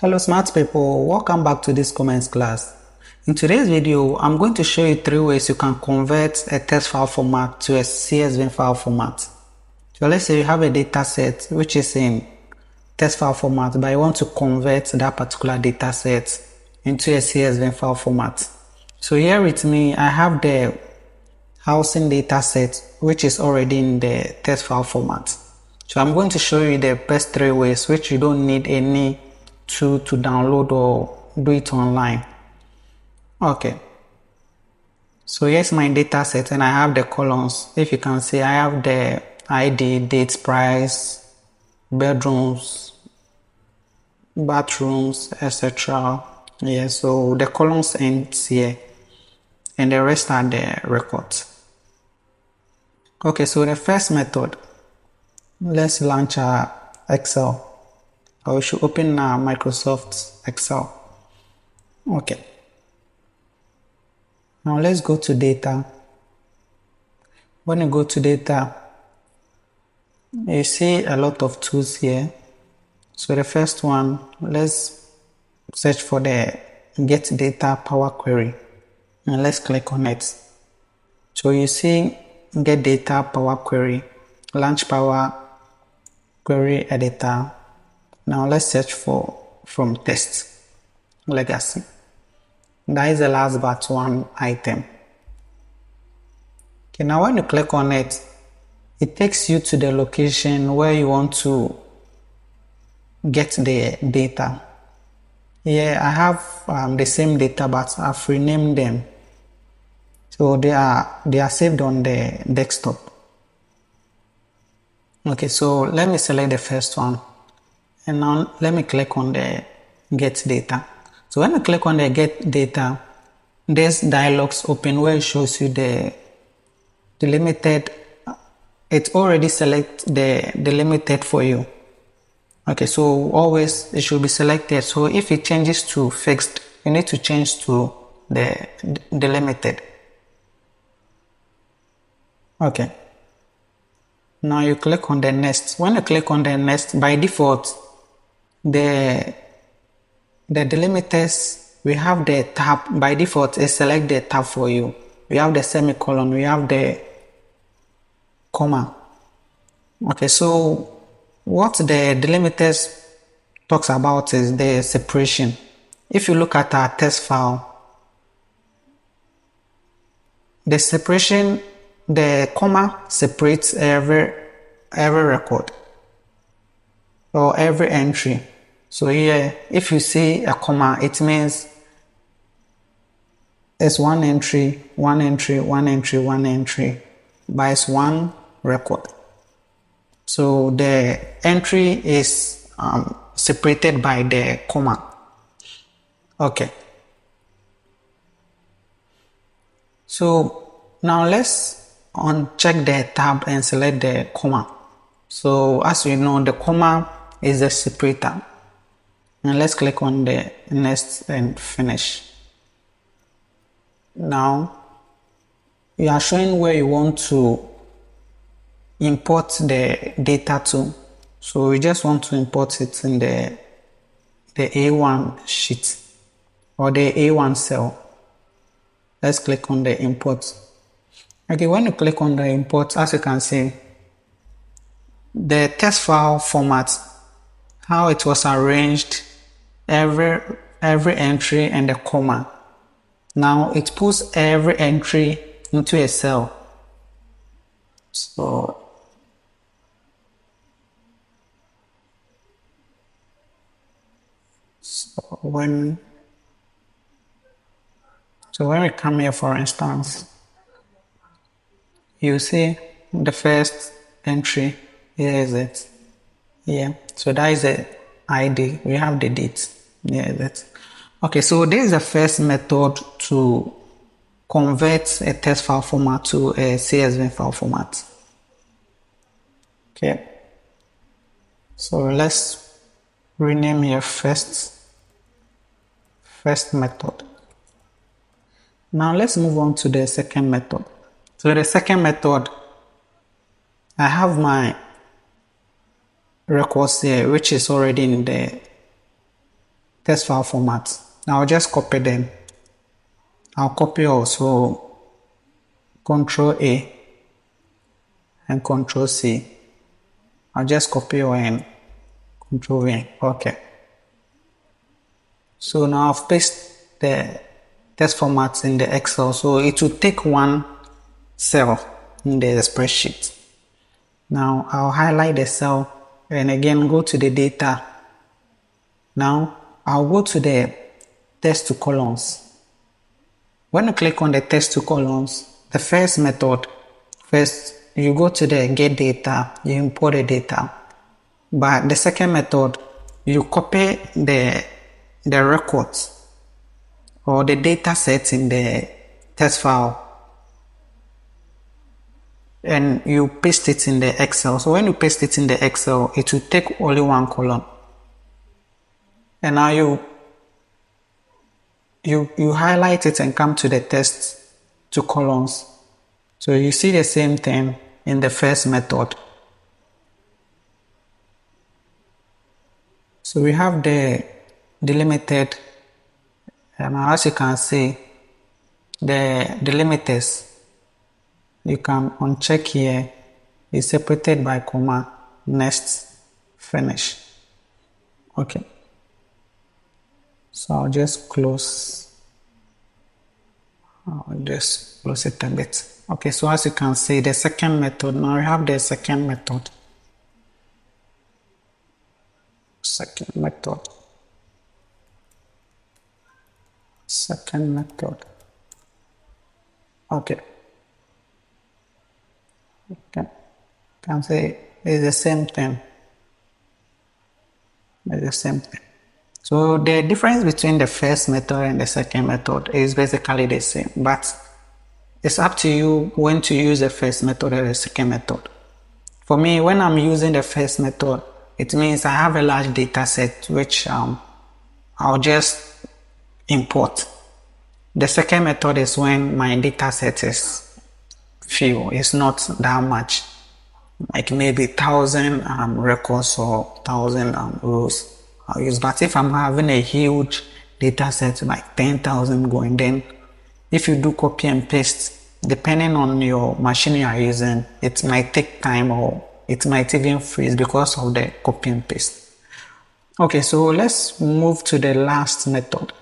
Hello smart people, welcome back to Discomens class. In today's video, I'm going to show you three ways you can convert a text file format to a CSV file format. So let's say you have a data set which is in text file format, but you want to convert that particular data set into a CSV file format. So here with me, I have the housing data set which is already in the text file format. So I'm going to show you the best three ways which you don't need any to to download or do it online. Okay. So here's my data set and I have the columns if you can see I have the ID date price bedrooms bathrooms etc yeah so the columns end here and the rest are the records. Okay so the first method let's launch our Excel or we should open now Microsoft Excel. Okay. Now let's go to data. When you go to data, you see a lot of tools here. So the first one, let's search for the get data power query and let's click on it. So you see get data power query, launch power query editor, now let's search for from test legacy. That is the last but one item. Okay, now when you click on it, it takes you to the location where you want to get the data. Yeah, I have um, the same data but I've renamed them. So they are they are saved on the desktop. Okay, so let me select the first one and now let me click on the get data. So when I click on the get data this dialog open where it shows you the delimited it already select the delimited for you. Okay so always it should be selected. So if it changes to fixed you need to change to the delimited okay. Now you click on the next. When you click on the next by default the the delimiters we have the tab by default it select the tab for you. We have the semicolon we have the comma. Okay so what the delimiters talks about is the separation. If you look at our test file the separation the comma separates every every record or every entry. So here, if you see a comma, it means it's one entry, one entry, one entry, one entry, but it's one record. So the entry is um, separated by the comma. Okay. So now let's uncheck the tab and select the comma. So as we know, the comma is the separator and let's click on the next and finish. Now you are showing where you want to import the data to. So we just want to import it in the the A1 sheet or the A1 cell. Let's click on the import. Okay when you click on the import as you can see the text file format how it was arranged, every, every entry and the comma. Now it puts every entry into a cell. So So when so when we come here for instance, you see the first entry, here is it. Yeah, so that is the ID. We have the date. Yeah, that's Okay, so this is the first method to convert a text file format to a CSV file format. Okay. So let's rename here first first method. Now let's move on to the second method. So the second method, I have my records there which is already in the text file format. Now I'll just copy them. I'll copy also Control A and Control C. I'll just copy and Control V. Okay. So now I've pasted the text formats in the Excel. So it will take one cell in the spreadsheet. Now I'll highlight the cell and again go to the data. Now I'll go to the text to columns. When you click on the text to columns, the first method, first you go to the get data, you import the data. But the second method, you copy the, the records or the data set in the text file and you paste it in the Excel. So when you paste it in the Excel, it will take only one column. And now you you you highlight it and come to the text to columns. So you see the same thing in the first method. So we have the delimited, and as you can see, the delimiters, you can uncheck here, is separated by comma, next, finish. Okay. So I'll just close, I'll just close it a bit. Okay, so as you can see, the second method, now we have the second method. Second method. Second method. Okay. Okay. Can say it's the same thing. It's the same thing. So the difference between the first method and the second method is basically the same, but it's up to you when to use the first method or the second method. For me, when I'm using the first method, it means I have a large data set which um, I'll just import. The second method is when my data set is few, it's not that much, like maybe thousand um, records or thousand um, rows I'll use. But if I'm having a huge data set like 10,000 going, then if you do copy and paste, depending on your machine you are using, it might take time or it might even freeze because of the copy and paste. Okay, so let's move to the last method.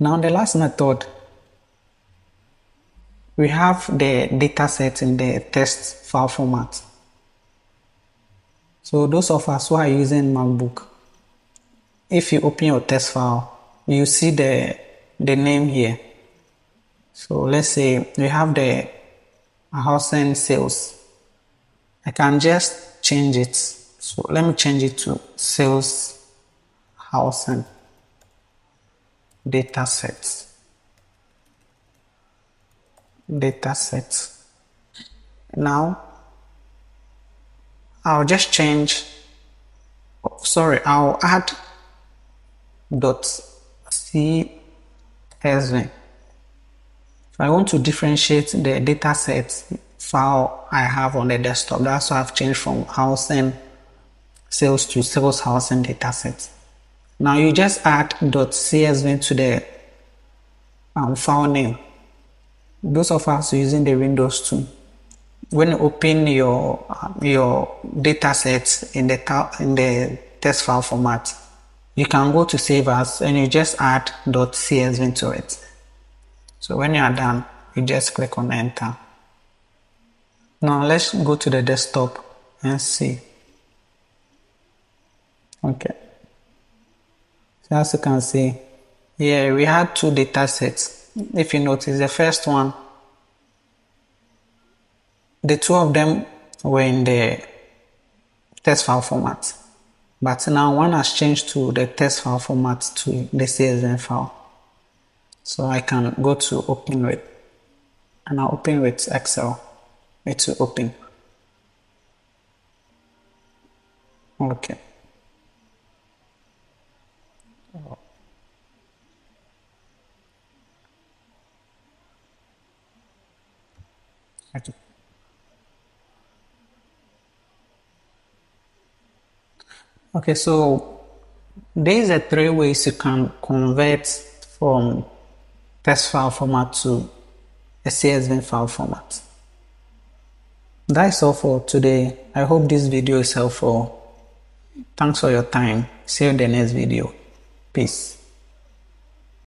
Now the last method, we have the data set in the test file format. So those of us who are using MacBook, if you open your test file, you see the the name here. So let's say we have the housing sales. I can just change it. So let me change it to sales housing data sets. Data sets. Now I'll just change, sorry, I'll add dot CSV. If I want to differentiate the data set file I have on the desktop, that's why I've changed from housing sales to sales housing data set. Now you just add .csv to the um, file name. Those of us using the Windows 2, when you open your your data set in the in the text file format, you can go to save as and you just add .csv to it. So when you are done, you just click on enter. Now let's go to the desktop and see. Okay. So as you can see, here we had two data sets. If you notice the first one, the two of them were in the text file format. But now one has changed to the text file format to the CSV file. So I can go to open with and I'll open with Excel. It will open. Okay. Oh. Okay. So These are three ways you can convert from text file format to a CSV file format. That's all for today. I hope this video is helpful. Thanks for your time. See you in the next video. Peace.